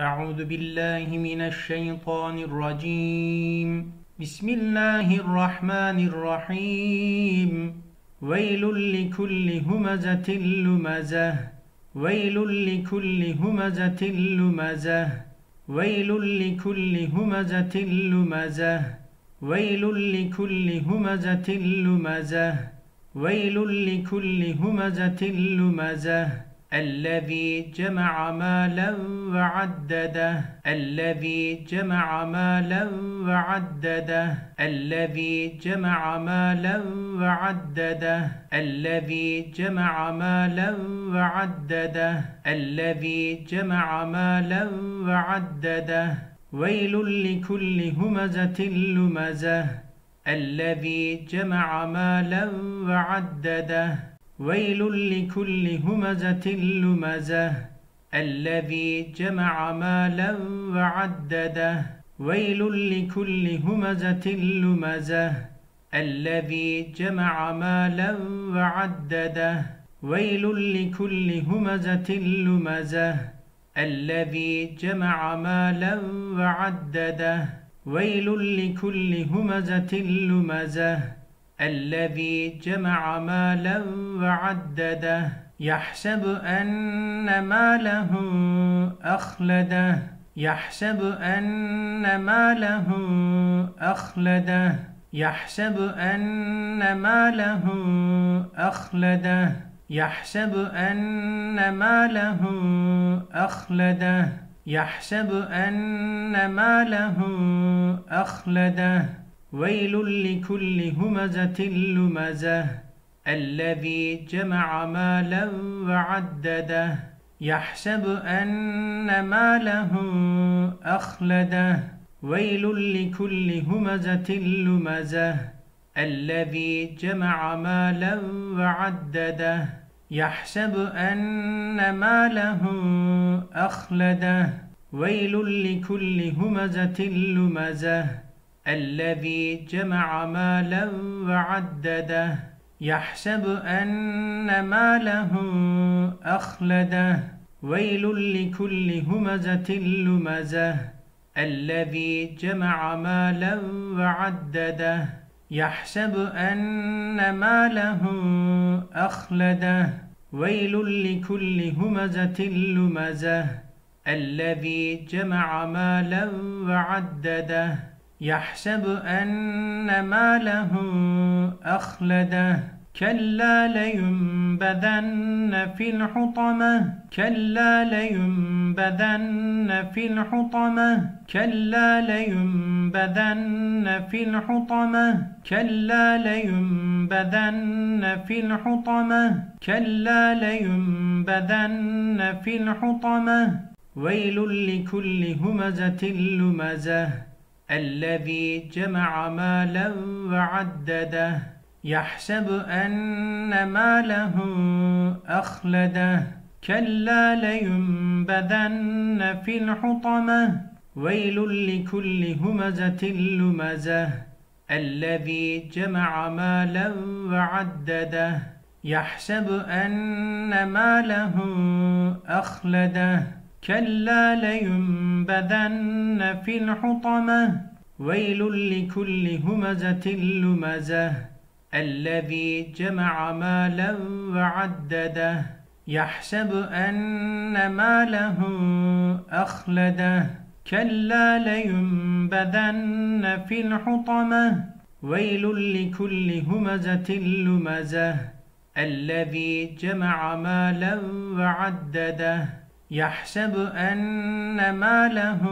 أعوذ بالله من الشيطان الرجيم. بسم الله الرحمن الرحيم. ويل لكل همزة لمزة. ويل لكل همزة لمزة. ويل لكل همزة لمزة. ويل لكل همزة لمزة. ويل لكل همزة لمزة. الذي جمع مالا وعدده. الذي جمع مالا وعدده. الذي جمع مالا وعدده. الذي جمع مالا وعدده. الذي جمع مالا وعدده. ويل لكل همزة لمزة. الذي جمع مالا وعدده. ويل لكل همزة لمزة الذي جمع مالا وعدده. ويل لكل همزة لمزة الذي جمع مالا وعدده. ويل لكل همزة لمزة الذي جمع مالا وعدده. ويل لكل همزة لمزة الذي جمع مالا وعدده. يحسب أن ماله أخلده. يحسب أن ماله أخلده. يحسب أن ماله أخلده. يحسب أن ماله أخلده. يحسب أن ماله أخلده. ويل لكل همزة لمزة الذي جمع مالا وعدده. يحسب أن ماله أخلده. ويل لكل همزة لمزة الذي جمع مالا وعدده. يحسب أن ماله أخلده. ويل لكل همزة لمزة الذي جمع مالا وعدده. يحسب أن ماله أخلده. ويل لكل همزة لمزة. الذي جمع مالا وعدده. يحسب أن ماله أخلده. ويل لكل همزة لمزة. الذي جمع مالا وعدده. يحسب أن ماله أخلده. كلا لينبذن في الحطمة. كلا لينبذن في الحطمة. كلا لينبذن في الحطمة. كلا لينبذن في الحطمة. كلا لينبذن في الحطمة. ويل لكل همزة لمزة. الذي جمع مالا وعدده. يحسب أن ماله أخلده. كلا لينبذن في الحطمة. ويل لكل همزة لمزة. الذي جمع مالا وعدده. يحسب أن ماله أخلده. كلا لينبذن في الحطمة ويل لكل همزة لمزة الذي جمع مالا وعدده يحسب أن ماله أخلده كلا لينبذن في الحطمة ويل لكل همزة لمزة الذي جمع مالا وعدده يحسب أن ماله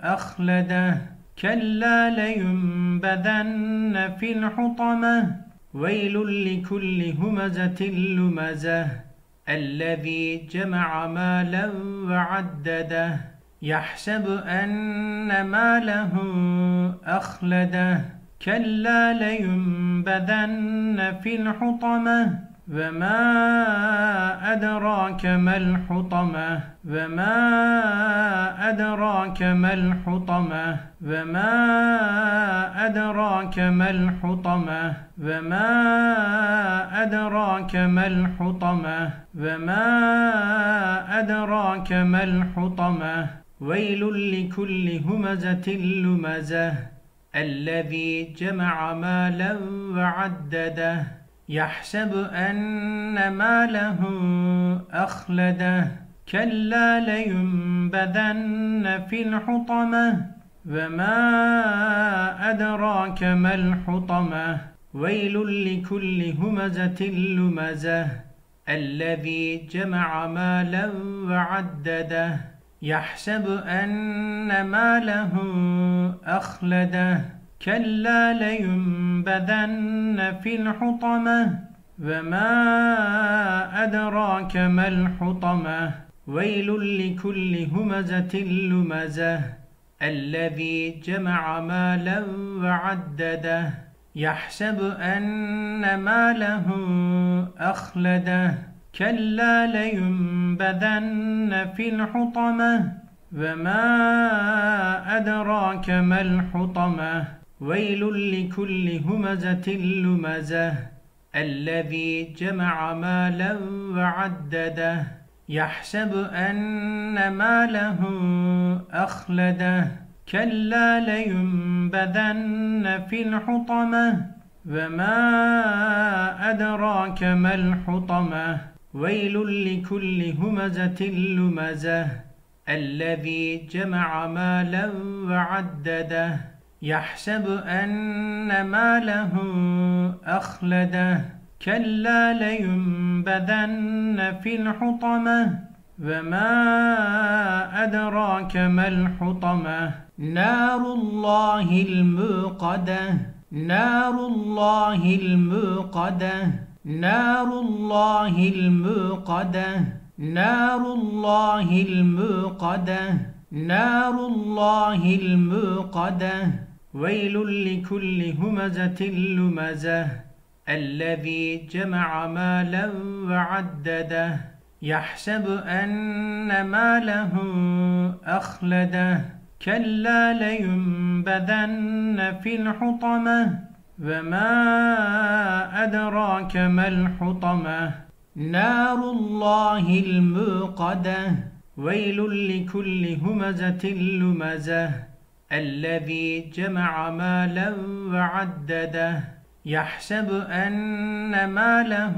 أخلده. كلا لينبذن في الحطمة. ويل لكل همزة لمزة. الذي جمع مالا وعدده. يحسب أن ماله أخلده. كلا لينبذن في الحطمة. وما أدراك ما الحطمة وما أدراك ما الحطمة وما أدراك ما الحطمة وما أدراك ما الحطمة وما أدراك ما الحطمة ويل لكل همزة لمزة الذي جمع مالا وعدده يحسب أن ماله أخلده. كلا لينبذن في الحطمة. وما أدراك ما الحطمة. ويل لكل همزة لمزة. الذي جمع مالا وعدده. يحسب أن ماله أخلده. كلا لينبذن في الحطمة وما أدراك ما الحطمة ويل لكل همزة لمزة الذي جمع مالا وعدده يحسب أن ماله أخلده كلا لينبذن في الحطمة وما أدراك ما الحطمة ويل لكل همزة لمزة الذي جمع مالا وعدده. يحسب أن ماله أخلده. كلا لينبذن في الحطمة وما أدراك ما الحطمة. ويل لكل همزة لمزة الذي جمع مالا وعدده. يحسب أن ماله أخلده. كلا لينبذن في الحطمة. وما أدراك ما الحطمة. نار الله الموقدة. نار الله الموقدة. نار الله الموقدة. نار الله الموقدة. نار الله الموقدة. ويل لكل همزة لمزة الذي جمع مالا وعدده. يحسب أن ماله أخلده. كلا لينبذن في الحطمة وما أدراك ما الحطمة. نار الله الموقدة. ويل لكل همزة لمزة الذي جمع مالا وعدده يحسب أن ماله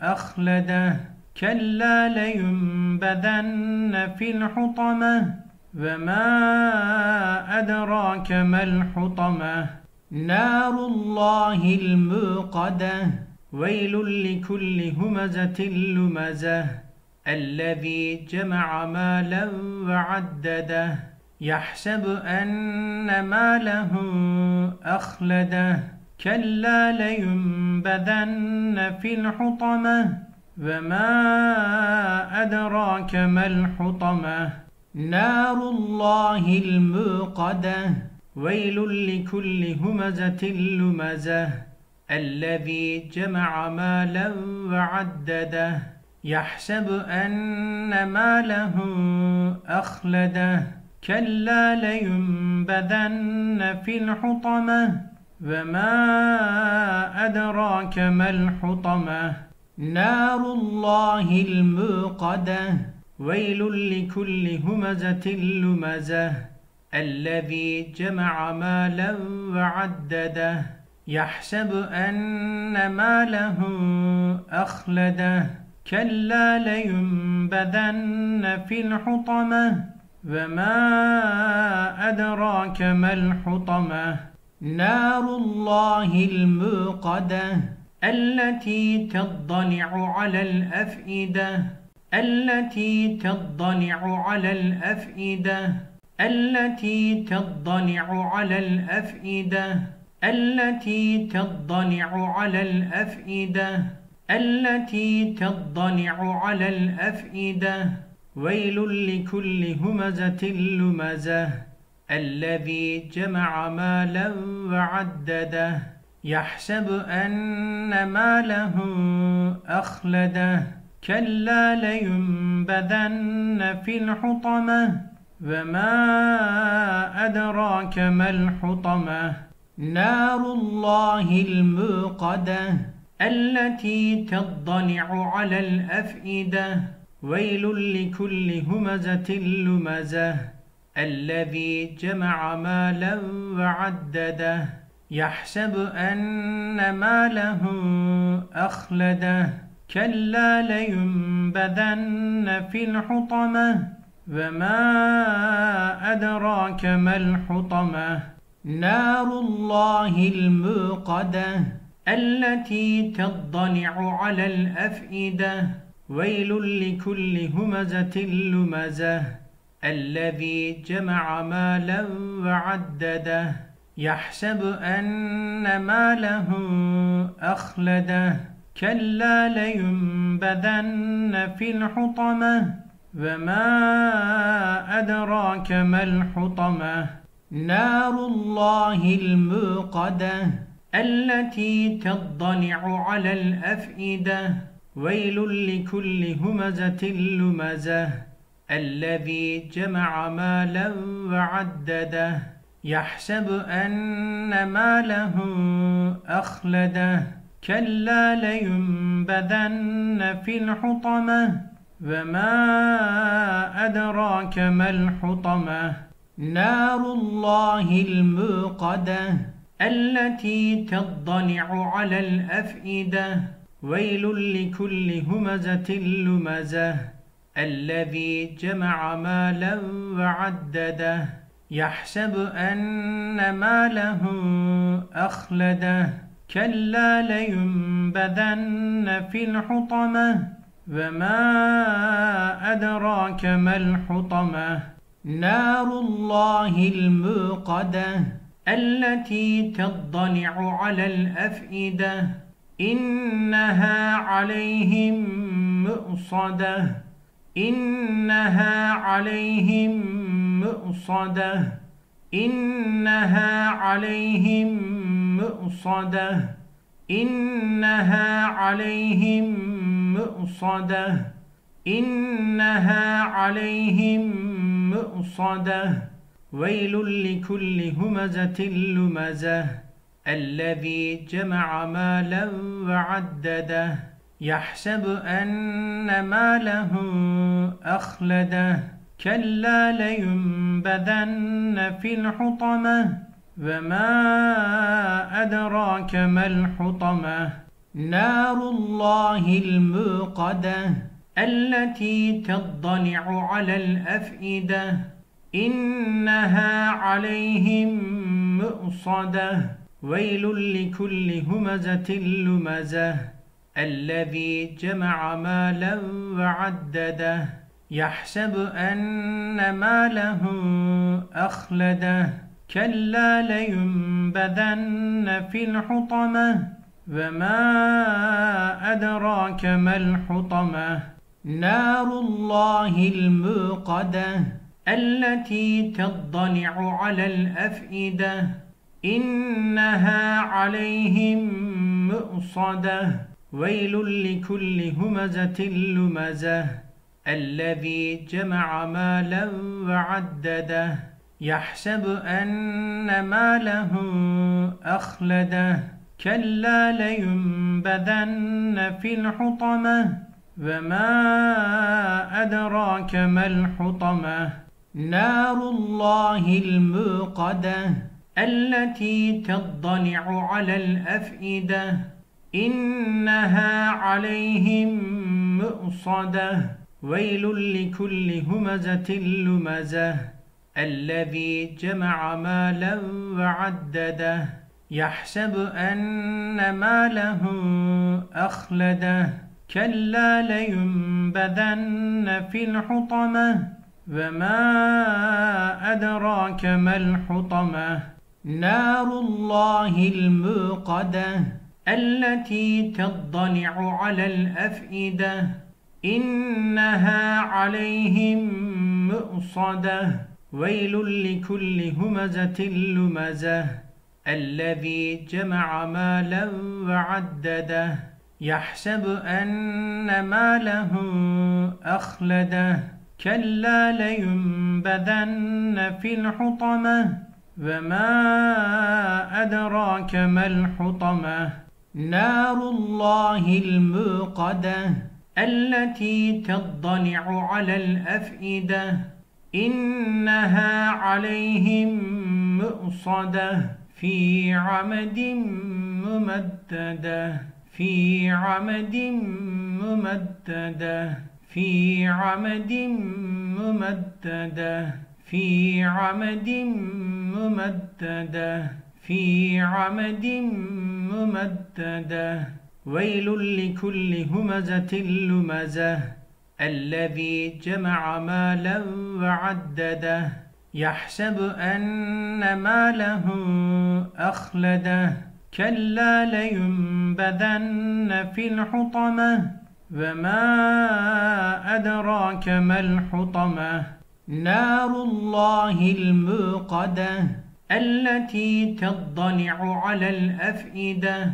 أخلده. كلا لينبذن في الحطمة وما أدراك ما الحطمة. نار الله الموقدة ويل لكل همزة لمزة. الذي جمع مالا وعدده يحسب أن ماله أخلده. كلا لينبذن في الحطمة. وما أدراك ما الحطمة. نار الله الموقدة. ويل لكل همزة لمزة. الذي جمع مالا وعدده. يحسب أن ماله أخلده. كلا لينبذن في الحطمة وما أدراك ما الحطمة نار الله الموقدة ويل لكل همزة لمزة الذي جمع مالا وعدده يحسب أن ماله أخلده كلا لينبذن في الحطمة وما أدراك ما الحطمة نار الله الموقدة التي تضلع على الأفئدة التي تضلع على الأفئدة التي تضلع على الأفئدة التي تضلع على الأفئدة التي تضلع على الأفئدة ويل لكل همزة لمزة الذي جمع مالا وعدده. يحسب أن ماله أخلده. كلا لينبذن في الحطمة وما أدراك ما الحطمة. نار الله الموقدة التي تضلع على الأفئدة. ويل لكل همزة لمزة الذي جمع مالا وعدده. يحسب أن ماله أخلده. كلا لينبذن في الحطمة. وما أدراك ما الحطمة. نار الله الموقدة التي تضلع على الأفئدة. ويل لكل همزة لمزة الذي جمع مالا وعدده. يحسب أن ماله أخلده. كلا لينبذن في الحطمة وما أدراك ما الحطمة. نار الله الموقدة التي تضلع على الأفئدة. ويل لكل همزة لمزة الذي جمع مالا وعدده. يحسب أن ماله أخلده. كلا لينبذن في الحطمة وما أدراك ما الحطمة. نار الله الموقدة التي تضلع على الأفئدة. ويل لكل همزة لمزة الذي جمع مالا وعدده. يحسب أن ماله أخلده. كلا لينبذن في الحطمة. وما أدراك ما الحطمة. نار الله الموقدة التي تضلع على الأفئدة. إنها عليهم مؤصدة. إنها عليهم مؤصدة. إنها عليهم مؤصدة. إنها عليهم مؤصدة. إنها عليهم مؤصدة. ويل لكل همزة لمزة. الذي جمع مالا وعدده يحسب أن ماله أخلده. كلا لينبذن في الحطمة وما أدراك ما الحطمة. نار الله الموقدة التي تضلع على الأفئدة. إنها عليهم مؤصدة. ويل لكل همزة لمزة الذي جمع مالا وعدده. يحسب أن ماله أخلده. كلا لينبذن في الحطمة. وما أدراك ما الحطمة. نار الله الموقدة التي تضلع على الأفئدة. إنها عليهم مؤصدة. ويل لكل همزة لمزة. الذي جمع مالا وعدده. يحسب أن ماله أخلده. كلا لينبذن في الحطمة. وما أدراك ما الحطمة. نار الله الموقدة. التي تضلع على الأفئدة إنها عليهم مؤصدة. ويل لكل همزة لمزة الذي جمع مالا وعدده. يحسب أن ماله أخلده. كلا لينبذن في الحطمة وما أدراك ما الحطمة. نار الله الموقدة التي تضلع على الأفئدة إنها عليهم مؤصدة. ويل لكل همزة لمزة الذي جمع مالا وعدده. يحسب أن ماله أخلده. كلا لينبذن في الحطمة. وما أدراك ما الحطمة نار الله الموقدة التي تضلع على الأفئدة إنها عليهم مؤصدة في عمد ممددة في عمد ممددة في عمد ممددة في عمد ممددة في عمد ممددة. ويل لكل همزة لمزة. الذي جمع مالا وعدده يحسب أن ماله أخلده كلا لينبذن في الحطمة. وما أدراك ما الحطمة. نار الله الموقدة التي تضلع على الأفئدة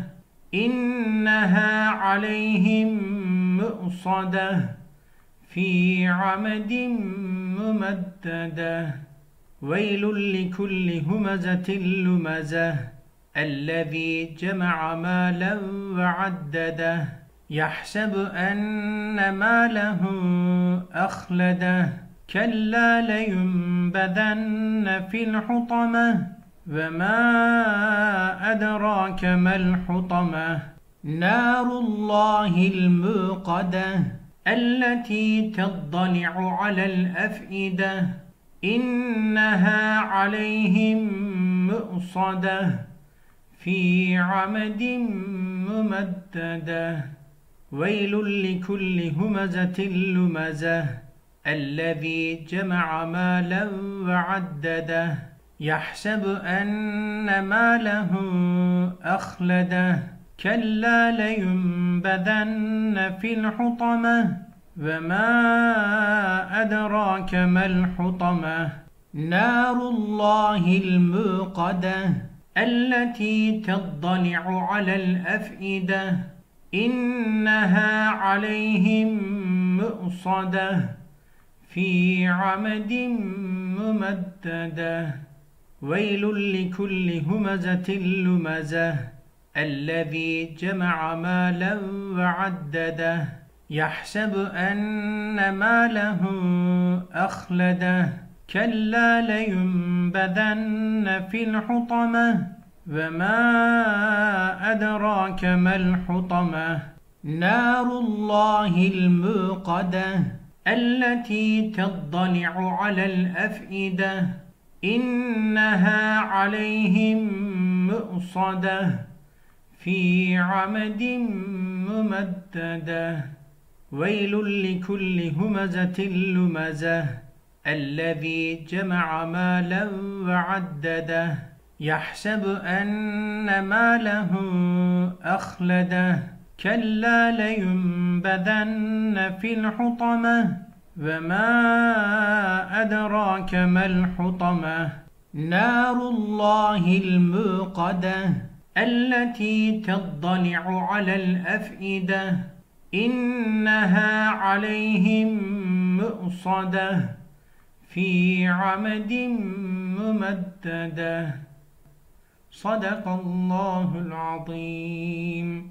إنها عليهم مؤصدة في عمد ممددة. ويل لكل همزة لمزة الذي جمع مالا وعدده. يحسب أن ماله أخلده. كلا لينبذن في الحطمة وما أدراك ما الحطمة نار الله الموقدة التي تضلع على الأفئدة إنها عليهم مؤصدة في عمد ممددة ويل لكل همزة لمزة الذي جمع مالا وعدده. يحسب أن ماله أخلده. كلا لينبذن في الحطمة. وما أدراك ما الحطمة. نار الله الموقدة التي تضلع على الأفئدة. إنها عليهم مؤصدة. في عمد ممددة. ويل لكل همزة لمزة. الذي جمع مالا وعدده. يحسب أن ماله أخلده. كلا لينبذن في الحطمة. وما أدراك ما الحطمة. نار الله الموقدة. التي تضلع على الأفئدة إنها عليهم مؤصدة في عمد ممددة. ويل لكل همزة لمزة الذي جمع مالا وعدده. يحسب أن ماله أخلده. كلا لينبذن في الحطمة وما أدراك ما الحطمة نار الله الموقدة التي تضلع على الأفئدة إنها عليهم مؤصدة في عمد ممددة صدق الله العظيم